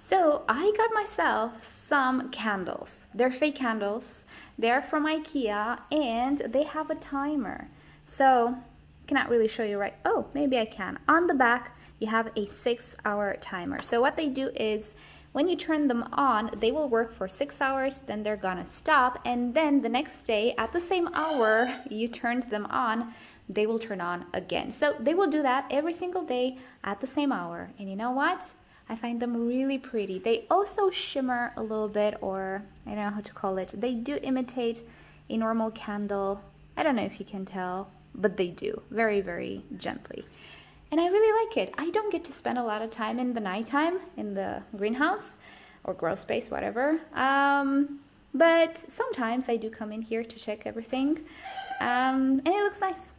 So I got myself some candles. They're fake candles. They're from Ikea and they have a timer. So cannot really show you right. Oh, maybe I can. On the back, you have a six hour timer. So what they do is when you turn them on, they will work for six hours, then they're gonna stop. And then the next day at the same hour you turned them on, they will turn on again. So they will do that every single day at the same hour. And you know what? I find them really pretty. They also shimmer a little bit, or I don't know how to call it. They do imitate a normal candle. I don't know if you can tell, but they do very, very gently. And I really like it. I don't get to spend a lot of time in the nighttime in the greenhouse or grow space, whatever. Um, but sometimes I do come in here to check everything. Um, and it looks nice.